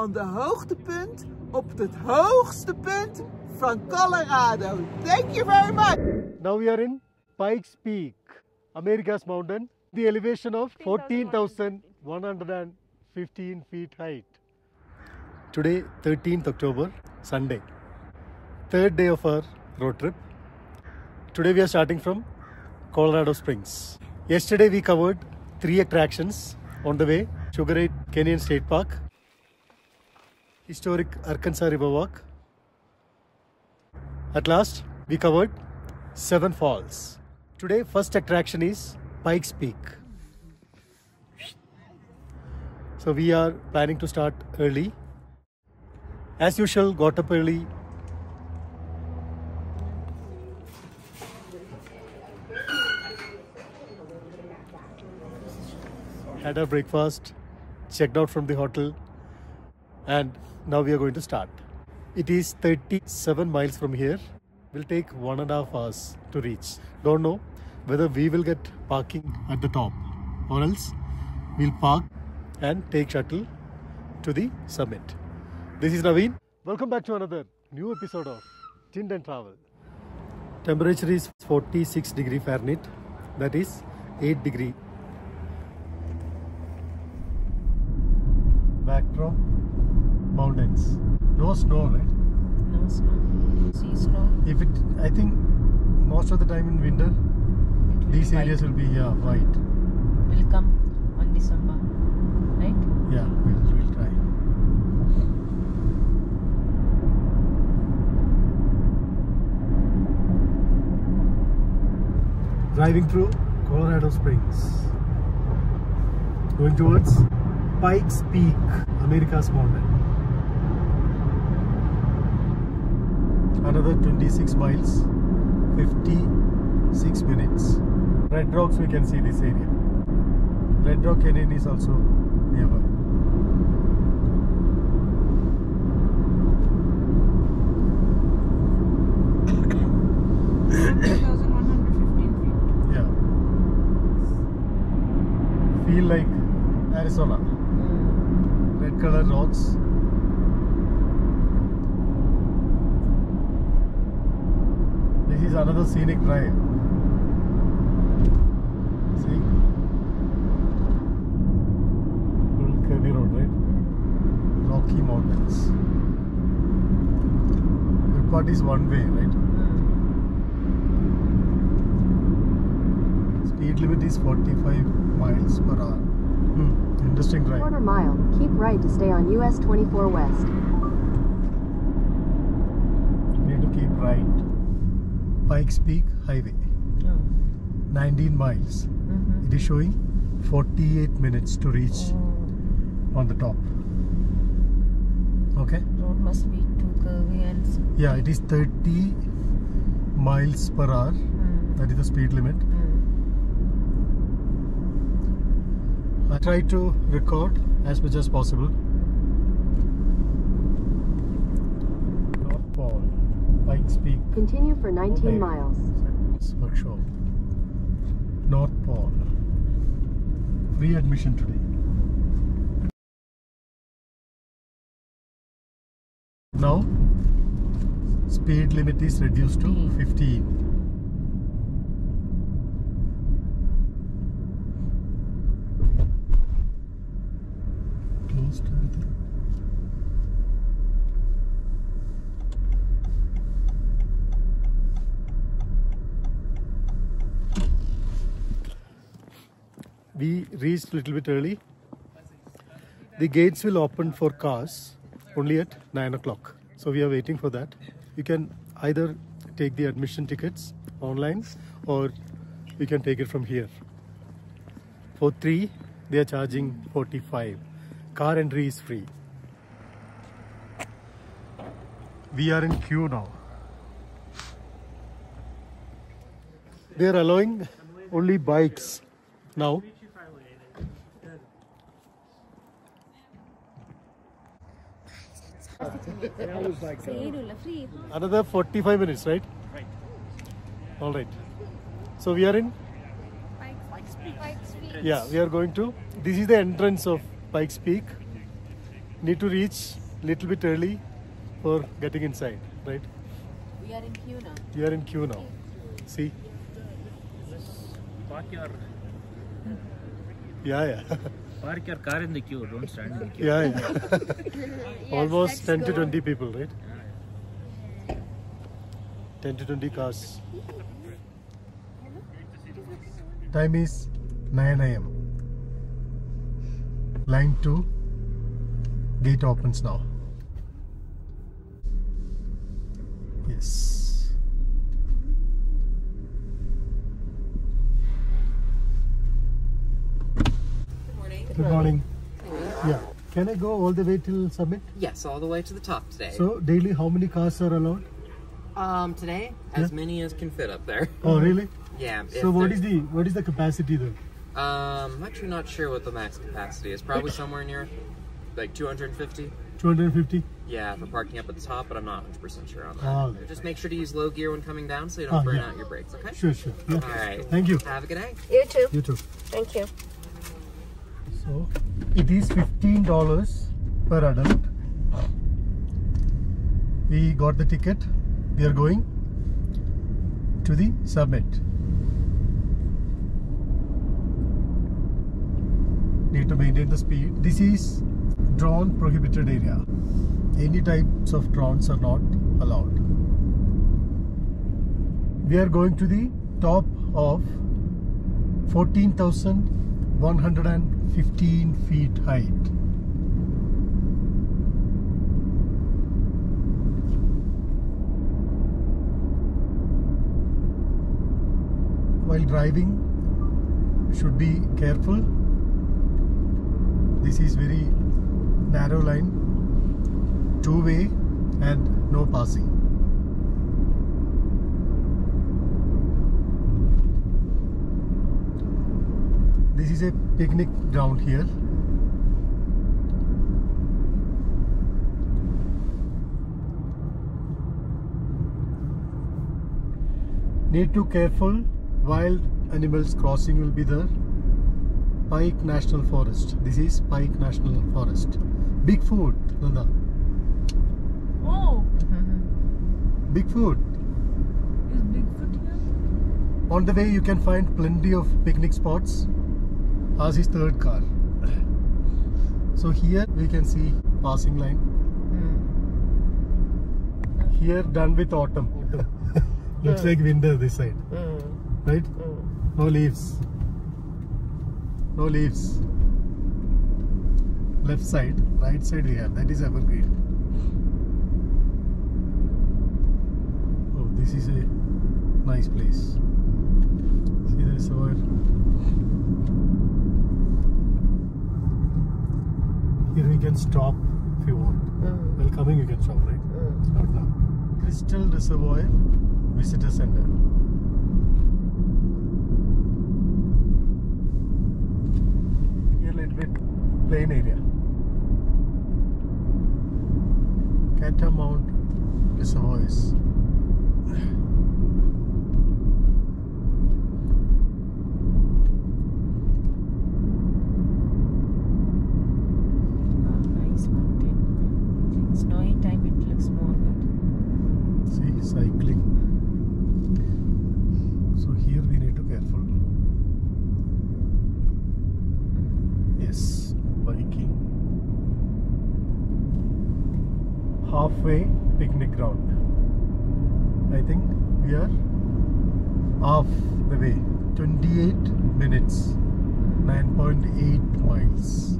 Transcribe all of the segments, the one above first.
aan de hoogtepunt op het hoogste punt van Colorado. Thank you very much. Now we are in Pikes Peak, America's mountain, the elevation of 14,115 feet height. Today, 13th October, Sunday, third day of our road trip. Today we are starting from Colorado Springs. Yesterday we covered three attractions on the way Sugar Canyon State Park, historic Arkansas River Walk. At last, we covered seven falls. Today, first attraction is Pikes Peak. So we are planning to start early. As usual, got up early. Had our breakfast, checked out from the hotel, and now we are going to start. It is 37 miles from here. Will take one and a half hours to reach. Don't know whether we will get parking at the top or else we'll park and take shuttle to the summit. This is Naveen. Welcome back to another new episode of Tint and Travel. Temperature is 46 degree Fahrenheit. That is 8 degree. Backdrop mountains. No snow, right? No snow. See snow. If it, I think most of the time in winter, these areas will be yeah white. white. will come on December, right? Yeah, we'll, we'll try. Driving through Colorado Springs. Going towards Pikes Peak, America's mountain. Another 26 miles, 56 minutes. Red Rocks, we can see this area. Red Rock Canyon is also nearby. Yeah. Feel like Arizona. Red color rocks. This is another scenic drive. See? Road, right? Rocky Mountains. Good part is one way, right? Speed limit is 45 miles per hour. Hmm, interesting drive. Quarter mile, keep right to stay on US 24 West. Need to keep right. Pikes Peak Highway, Oh. 19 miles. Mm-hmm. It is showing 48 minutes to reach Oh, on the top. Okay? road must be too curvy and. Yeah, it is 30 miles per hour. Mm. That is the speed limit. Mm. I try to record as much as possible. North Pole, Pikes Peak. Continue for 19 Highway. miles. This Workshop. North Pole. Free admission today. Now, speed limit is reduced to 15. We reached a little bit early. The gates will open for cars only at 9 o'clock. So we are waiting for that. You can either take the admission tickets online or you can take it from here. For 3, they are charging 45. Car entry is free. We are in queue now. They are allowing only bikes now. Another 45 minutes, right? Right. All right. So we are in. Yeah, we are going to. This is the entrance of Pikes Peak. need to reach little bit early for getting inside, right? We are in queue now. We are in queue now. See? Park your Yeah, yeah. park your car in the queue. Don't stand in the queue. yeah, yeah. Almost 10 to 20 people, right? 10 to 20 cars. Time is 9 am. Line 2. Gate opens now. Yes. Good morning. Yeah. Can I go all the way till summit? Yes, all the way to the top today. So daily how many cars are allowed? um, today, as Yeah. many as can fit up there. Oh really? Yeah. So what there's- is the what is the capacity though? Um, I'm actually not sure what the max capacity is. Probably somewhere near like 250. 250? Yeah, for parking up at the top, but I'm not 100% sure on that. All right. Just make sure to use low gear when coming down so you don't Ah, burn yeah. out your brakes, okay? Sure, sure. Yeah. All right. Thank you. Have a good day. You too. You too. Thank you. So it is fifteen dollars per adult. We got the ticket. We are going to the summit. Need to maintain the speed. This is drone prohibited area. Any types of drones are not allowed. We are going to the top of 14,115 feet height. While driving, should be careful. This is very narrow line, two way, and no passing. This is a picnic ground here. Need to be careful wild animals crossing will be there. Pike National Forest. This is Pike National Forest. Bigfoot, Nanda. Oh, Bigfoot. is Bigfoot here? On the way, you can find plenty of picnic spots. Ours is third car. So here we can see passing line. Here done with autumn. Hmm. Looks like winter this side, hmm. right? Hmm. No leaves. No leaves. Left side, right side we have. That is evergreen. Oh, this is a nice place. See the reservoir. Here we can stop if you want. Mm. While coming, you can stop, right? Mm. Not now. Crystal Reservoir Visitor Center. Here, little bit plain area. Catamount Reservoirs. Oh, nice mountain. In snowy time, it looks more good. See, cycling. So here we need to careful. Yes, biking. Halfway picnic ground. I think we are half the way. 28 minutes. 9.8 miles.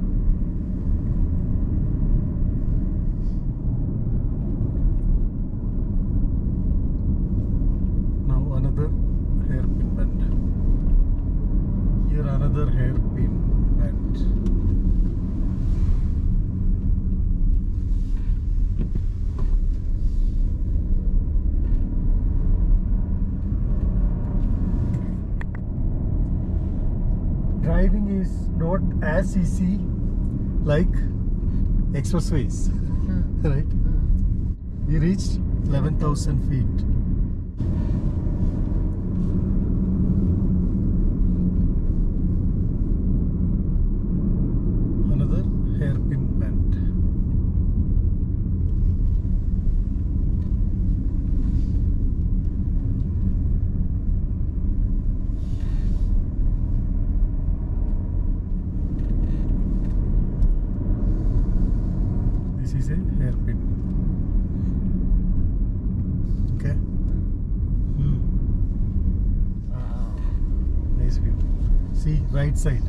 Now another hairpin bend. Here another hairpin bend. Driving is not as easy like expressways, hmm. right? Hmm. We reached 11,000 feet. Another hairpin bend. is a hairpin. Okay. Hmm. Nice view. See, right side.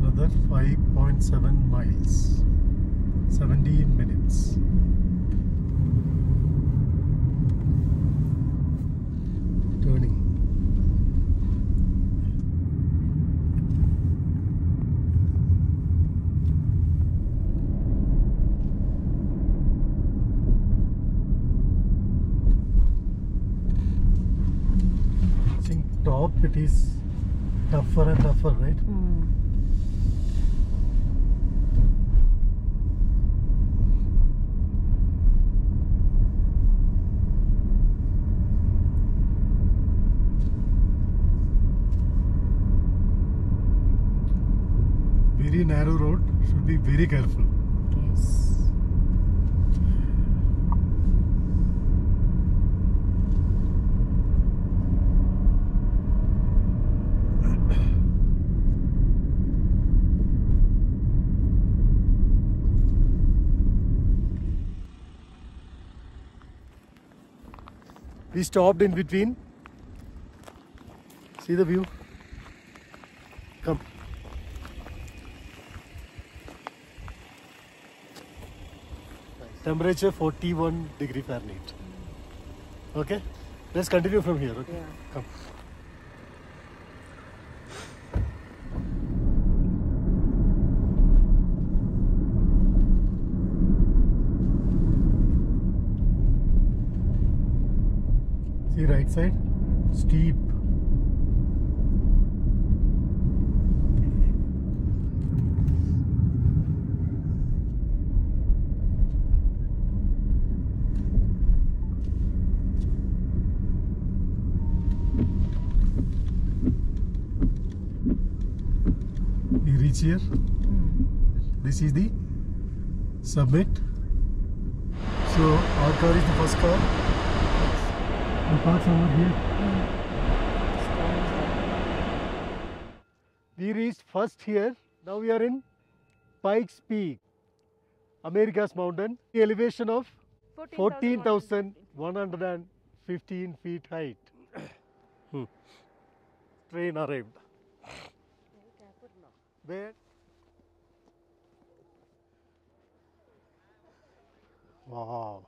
Another 5.7 miles. 17 minutes. Turning. I think top it is tougher and tougher, right? Very narrow road, should be very careful. Yes. We stopped in between. See the view. Temperature 41 degree Fahrenheit. Okay. Let's continue from here. Okay. Yeah. Come. We reach here. This is the summit. So our car is the first car. The parks over here. We reached first here. Now we are in Pikes Peak, America's mountain. The elevation of 14,115 feet height. Hmm. Train arrived. Wow.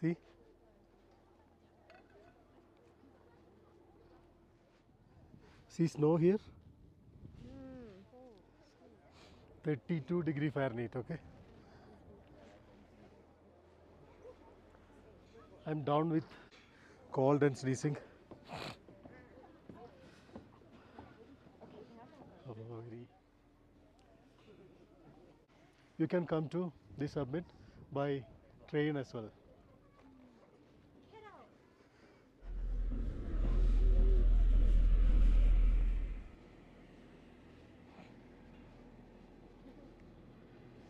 See? See snow here? 32 degree Fahrenheit, okay? I'm down with cold and sneezing. Oh. You can come to the summit by train as well.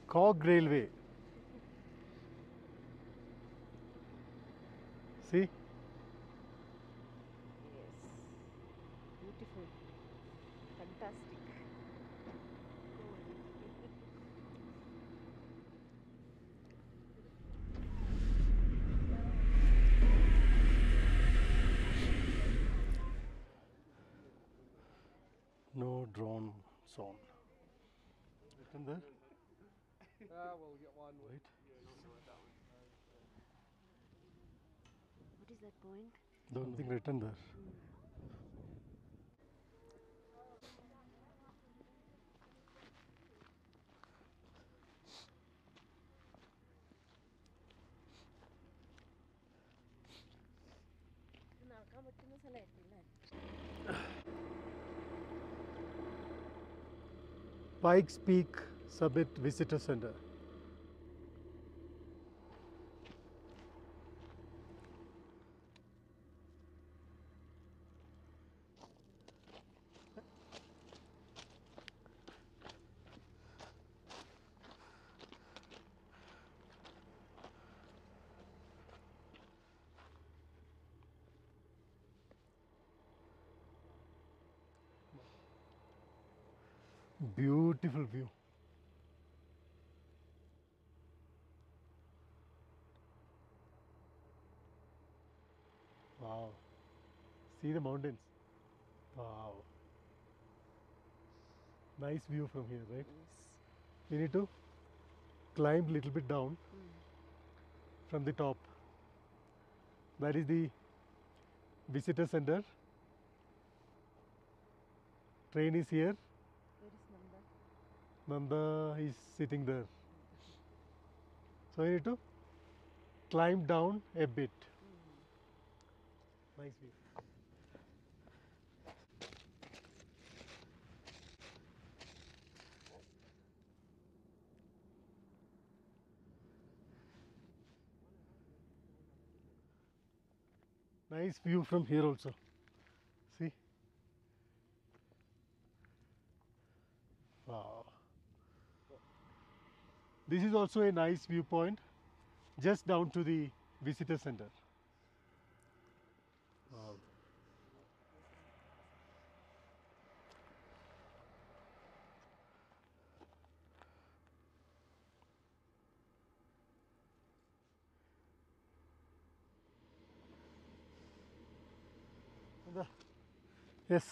Cog Railway. See? Beautiful. Fantastic. No drone zone. Written there? Yeah, we'll get one. Wait. What is that point? Don't think written there. Hmm. Pikes Peak Summit Visitor Center. Wow. See the mountains. Wow. Nice view from here, right? We need to climb little bit down hmm. from the top. That is the visitor center. Train is here. Where is Nanda? Nanda is sitting there. So we need to climb down a bit. Nice view. Nice view from here also. See? Wow. This is also a nice viewpoint just down to the visitor center. Wow. Nanda. Yes.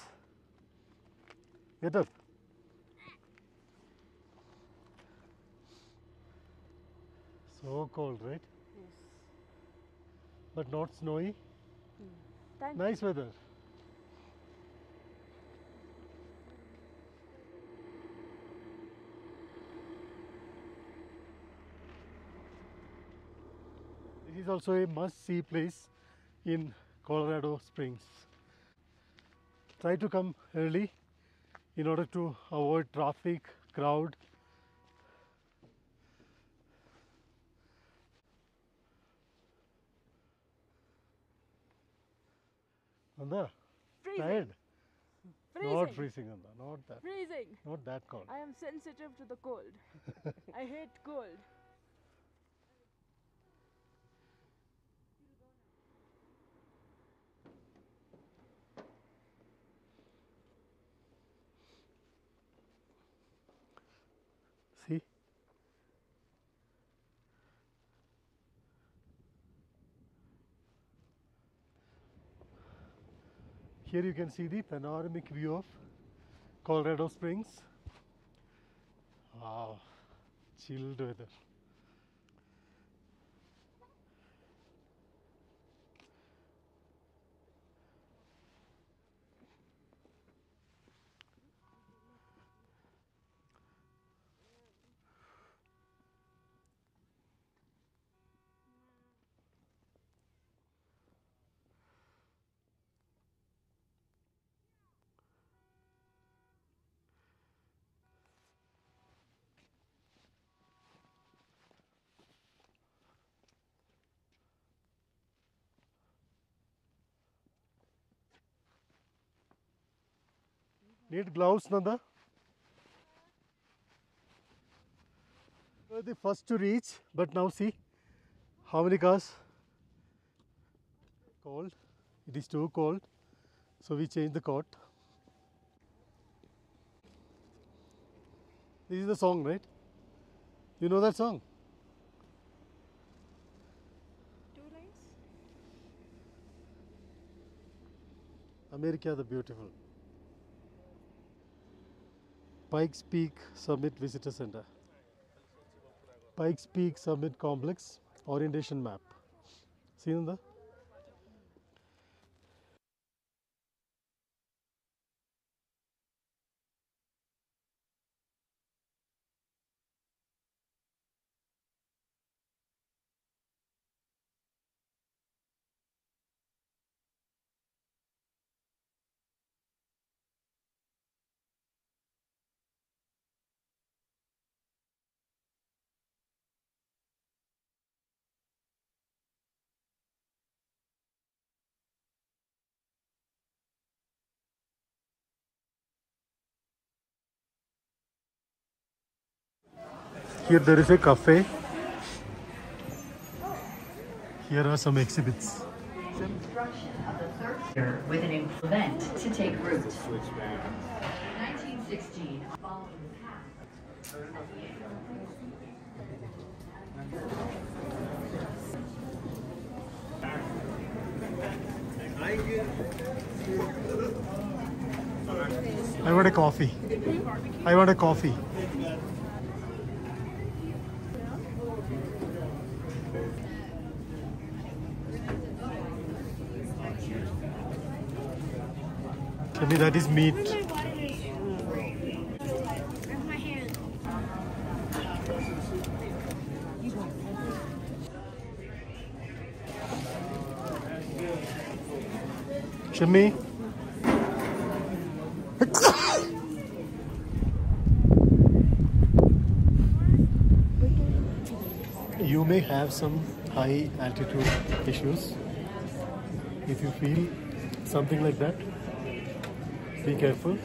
Get up. So cold, right? Yes. But not snowy. Thank Nice weather. This is also a must see place in Colorado Springs. Try to come early in order to avoid traffic, crowd. Nanda, Freezing. tired? Freezing. Not freezing, Nanda. Not that. Freezing. Not that cold. I am sensitive to the cold. I hate cold. See? Here you can see the panoramic view of Colorado Springs. Wow, chilled weather. Need gloves, Nanda? We were the first to reach, but now see how many cars? Cold. It is too cold, so we change the coat. This is the song, right? You know that song? Two lines? America the Beautiful. Pikes Peak Summit Visitor Center. Pikes Peak Summit Complex orientation map. See Nanda? Here there is a cafe. Here are some exhibits. construction of the third year with an event to take root. 116. Following the path. I want a coffee. I want a coffee. That is meat. Shimmy. you may have some high altitude issues. If you feel something like that, be careful.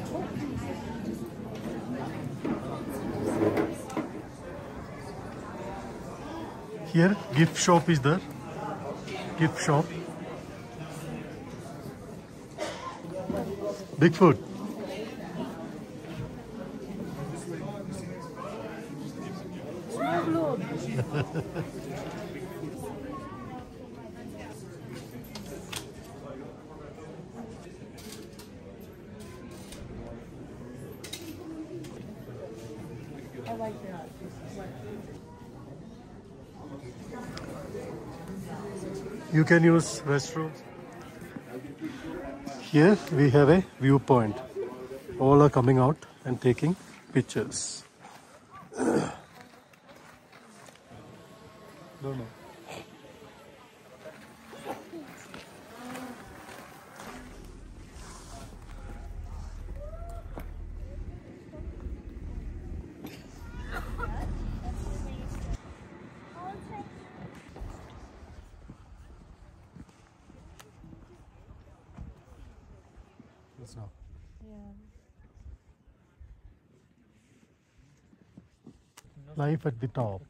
Here, gift shop is there. Gift shop. Bigfoot. Can use restrooms. Here we have a viewpoint. All are coming out and taking pictures. Life at the top.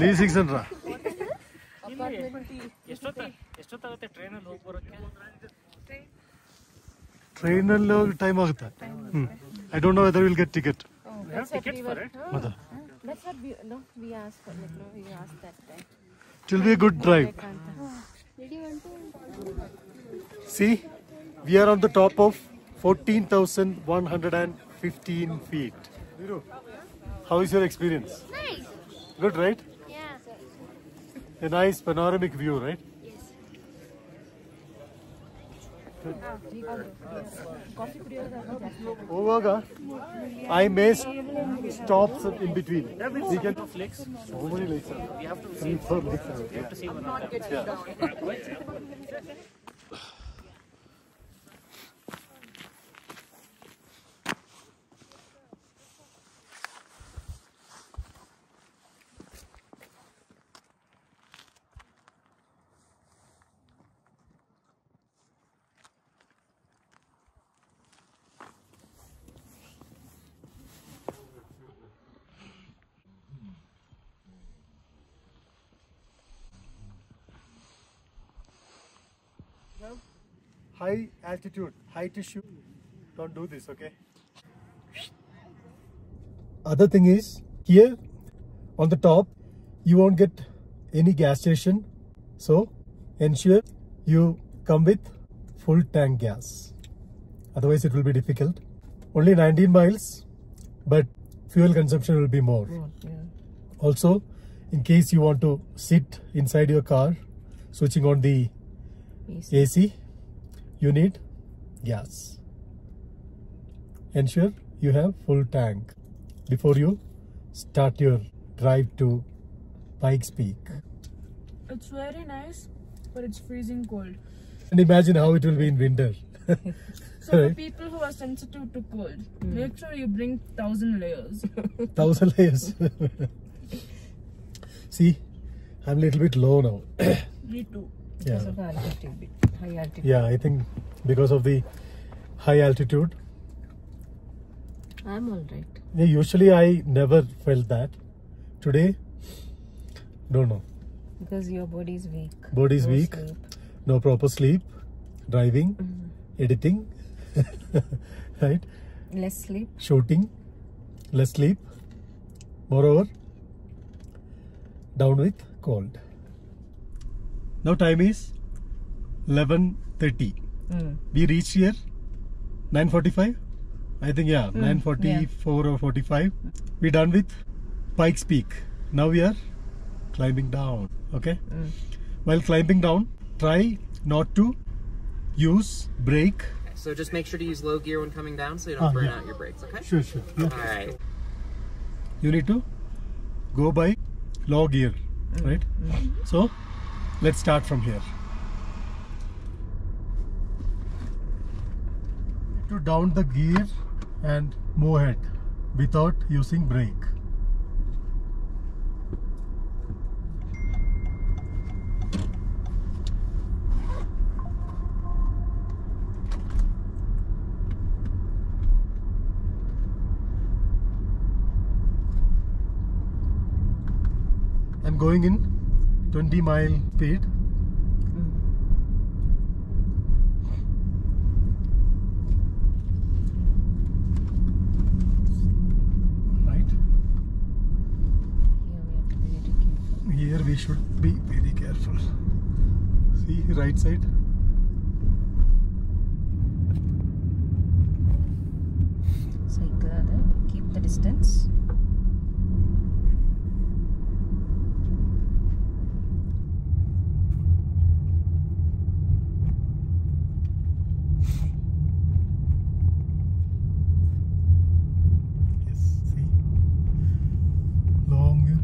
ಲೀಸಿಗೆ ಸನ್ರ ಟ್ರೈನಲ್ಲಿ ಹೋಗಿ ಬರೋಕ್ಕೆ ಟ್ರೈನಲ್ಲಿ ಹೋಗಿ time ಆಗುತ್ತೆ ಹ್ಮ್ I don't know whether will get ticket ticket for it ಮತ್ತೆ That's what we no we asked for like no we asked that time. It will be good drive See, we are on the top of 14,115 feet. Viru, How is your experience? Nice. Good, right? Yeah. A nice panoramic view, right? Over. I may stop in between. We can flex. So many. We have to. We have to altitude, height issue. Don't do this, okay? Other thing is here on the top, you won't get any gas station. So ensure you come with full tank gas. Otherwise, it will be difficult. Only 19 miles, but fuel consumption will be more. Also, in case you want to sit inside your car, switching on the AC, you need gas. Ensure you have full tank before you start your drive to Pikes Peak. It's very nice, but it's freezing cold. And imagine how it will be in winter. So for people who are sensitive to cold, make sure you bring thousand layers. Thousand layers. See, I'm a little bit low now. Me too. Yeah. Because of the altitude, bit, high altitude. yeah, I think because of the high altitude. I'm all right. Yeah, usually I never felt that. Today, don't know. Because your body is weak. Body is No weak. sleep. No proper sleep, driving, mm-hmm. editing, right? Less sleep. Shooting, less sleep. Moreover, down with cold. Now time is 11.30. Mm. We reached here 9.45. I think yeah, 9.44 or 45. We done with Pikes Peak. Now we are climbing down. Okay. Mm. While climbing down, try not to use brake. So just make sure to use low gear when coming down so you Ah, don't burn yeah. out your brakes, okay? Sure, sure. Yeah. Alright. You need to go by low gear, right? So let's start from here. To down the gear and move ahead without using brake. I'm going in 20 mile speed. Right. Here we should be very careful. See right side. Cycle. Uh, keep the distance. Yes. See. Long view.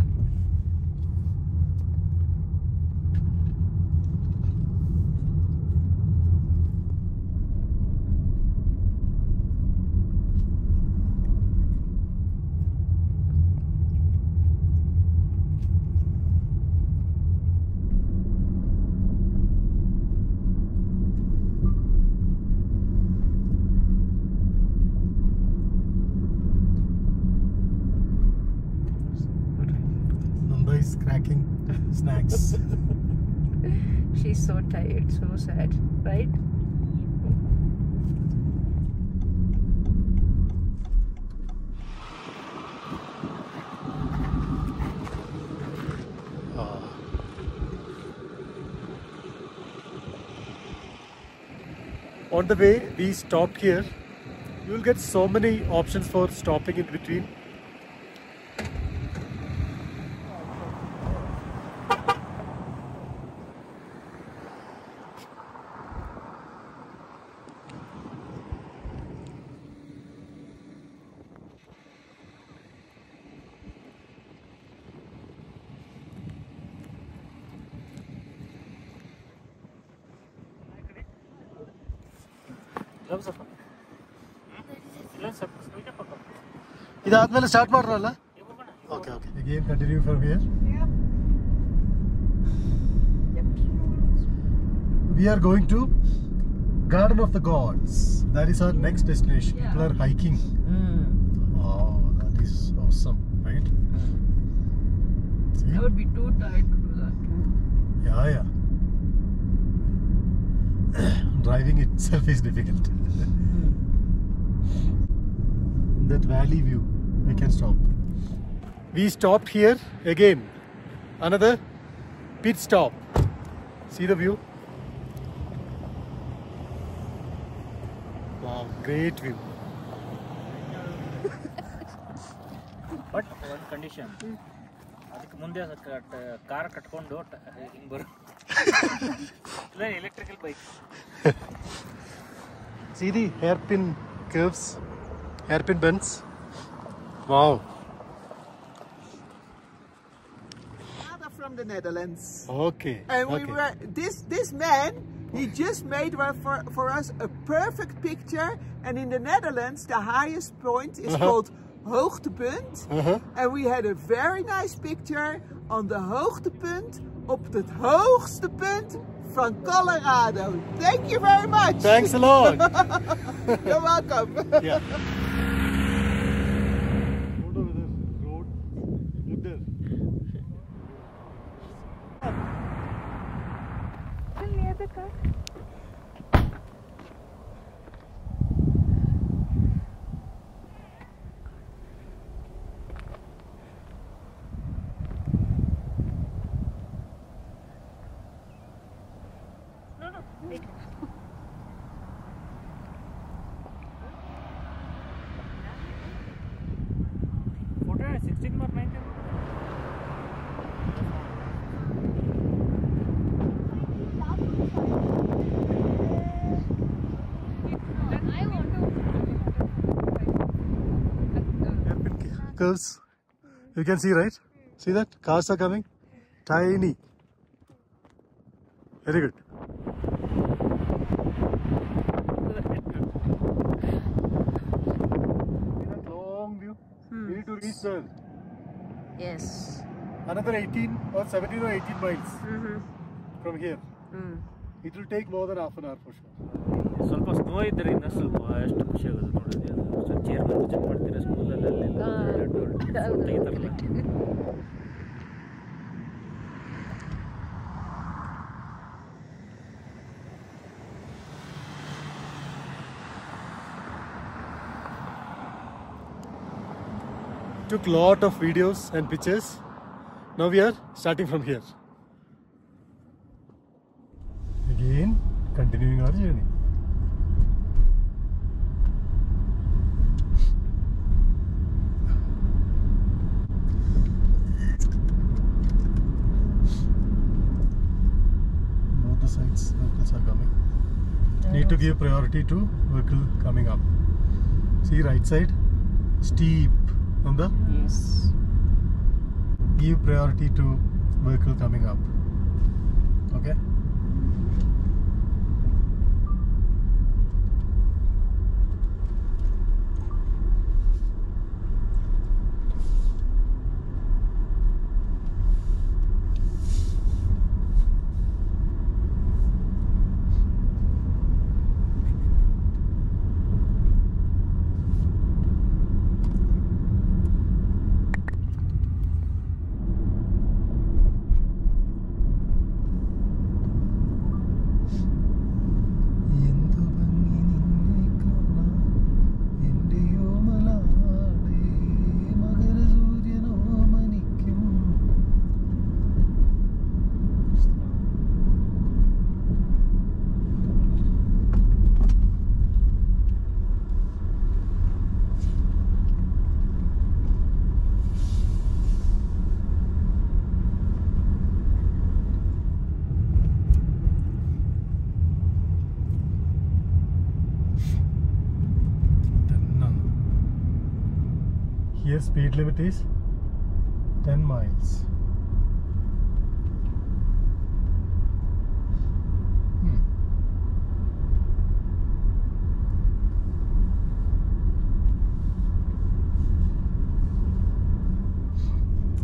Nanda is cracking snacks. She's so tired, so sad, right? On the way, we stopped here. You will get so many options for stopping in between. ಇದಾದ್ಮೇಲೆ start ಮಾಡ್ರಲ್ಲ ಈಗ ಹೋಗೋಣ. Okay okay again continue from here we are going to garden of the gods that is our next destination people are hiking driving itself is difficult that valley view we can stop we stopped here again another pit stop see the view wow great view but ಒಂದು condition ಅದಕ್ಕೆ ಮುಂದೆ car ಕಟ್ಕೊಂಡು ಟ- ಹಿಂಗ್ ಬರು electrical bike. See the hairpin curves, hairpin bends. Wow. From the Netherlands. Okay. And we okay. were this this man he just made for, for us a perfect picture. And in the Netherlands, the highest point is uh -huh. called Hoogtepunt. Uh -huh. And we had a very nice picture on the Hoogtepunt op het hoogste punt van Colorado. Thank you very much. Thanks a lot. You're welcome. yeah. Curves. You can see, right? See that? Cars are coming. Tiny. Very good. Long view? Hmm. We need to reach there. Yes. Another 18 or 17 or 18 miles mm-hmm. from here. Hmm It will take more than half an hour for sure. ಸ್ವಲ್ಪ snow ಇದ್ದರೆ ಇನ್ನೂ ಸ್ವಲ್ಪ ಎಷ್ಟು ಖುಷಿ ಆಗೋದು ನೋಡಿದ್ವಿ ಅದು chair ಮೇಲೆ ವಿಸಿಟ್ ಮಾಡ್ತೀರಾ ಸ್ಕೂಲಲ್ಲಿ ತೆಗಿತಾರಲ್ಲ Took lot of videos and pictures. Now we are starting from here. Again, continuing our journey. Both the sides vehicles are coming. Need to give priority to vehicle coming up. See right side, steep on the Yes. give priority to vehicle coming up. Okay. Here speed limit is 10 miles. Hmm.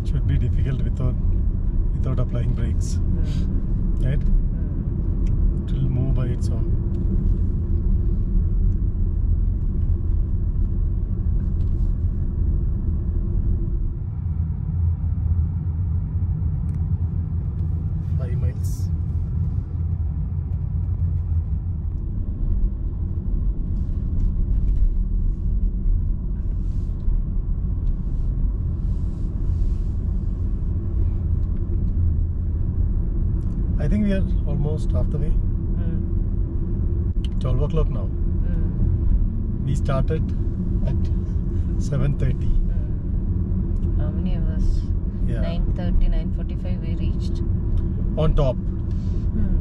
Should be difficult without without applying brakes, right? It will move by its own. Five miles. I think we are almost half the way. 12 o'clock now. We started at 7.30. How many of us? Yeah. 9.30, 9.45 we reached. On top. Hmm.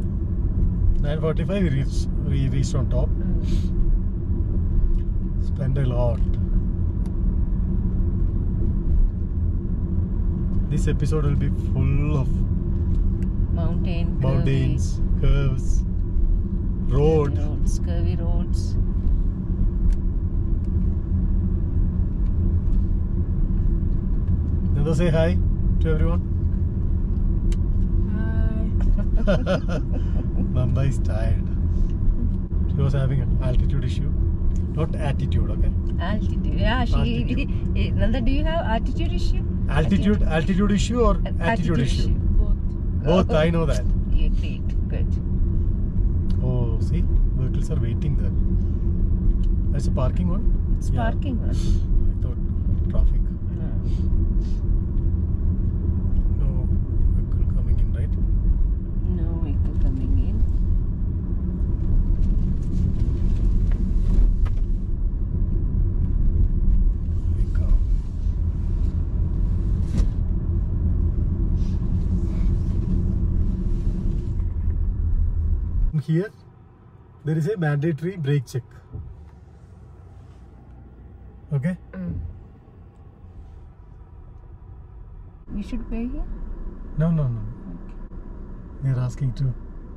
9.45 we reached, we reached on top. Spend a lot. This episode will be full of Mountain, curvy, mountains, curves, road. roads, curvy roads. Nanda, say hi to everyone. Hi. Nanda is tired. She was having an altitude issue. Not attitude, okay? Altitude. Yeah, she. eh, Nanda, do you have altitude issue? Altitude, altitude issue or attitude, issue? Both. Both, I know that. Yeah, great. Good. Oh, see, vehicles are waiting there. That's a parking one. It's Yeah. parking one. I thought traffic. No vehicle coming in, right? No vehicle coming in. Vehicle. Here, there is a mandatory brake check. Okay. Mm. We should pay here? No, no, no. okay. They are asking to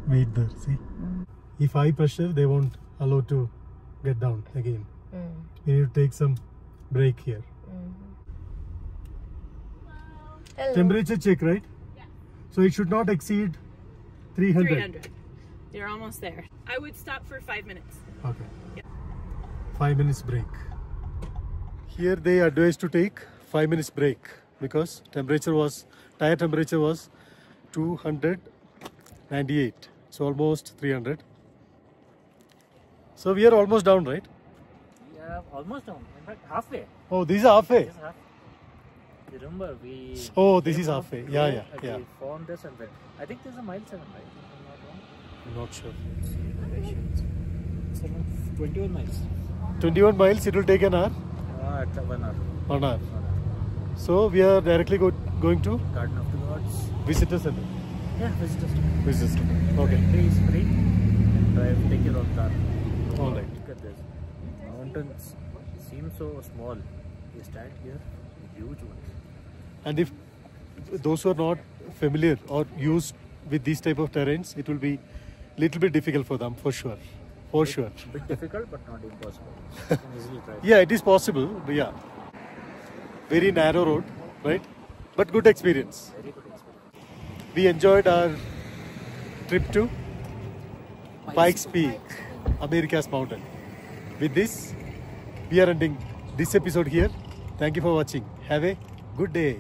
wait there. See, mm. if high pressure, they won't allow to get down again. Mm. We need to take some break here. Mm-hmm. Temperature check, right? yeah. So it should not exceed 300. 300. You're almost there. I would stop for five minutes. Okay. Five minutes break. Here they advise to take five minutes break because temperature was tire temperature was 298. It's almost 300. So we are almost down, right? Yeah, almost down. In fact, halfway. Oh, these are halfway. This is half. You remember we. Oh, this came is up, halfway. Yeah, yeah, yeah. We found this and went. I think there's a mile seven, right? If I'm not wrong. I'm not sure. It's 21 miles. 21 miles. It will take an hour. Uh, at one hour. One hour. One hour. So we are directly go, going to Garden of the Gods. visitor center. Yeah, visitors. Visitor center. Okay. Entry is free. And drive, take your own car. All right. Look at this. Mountains seem so small. You stand here, huge ones. And if those who are not familiar or used with these type of terrains, it will be little bit difficult for them for sure. For sure. bit difficult, but not impossible. You can easily try. Yeah, it is possible. But yeah, very narrow road, right? But good experience. Very good experience. We enjoyed our trip to Pikes Peak, America's mountain. With this, we are ending this episode here. Thank you for watching. Have a good day.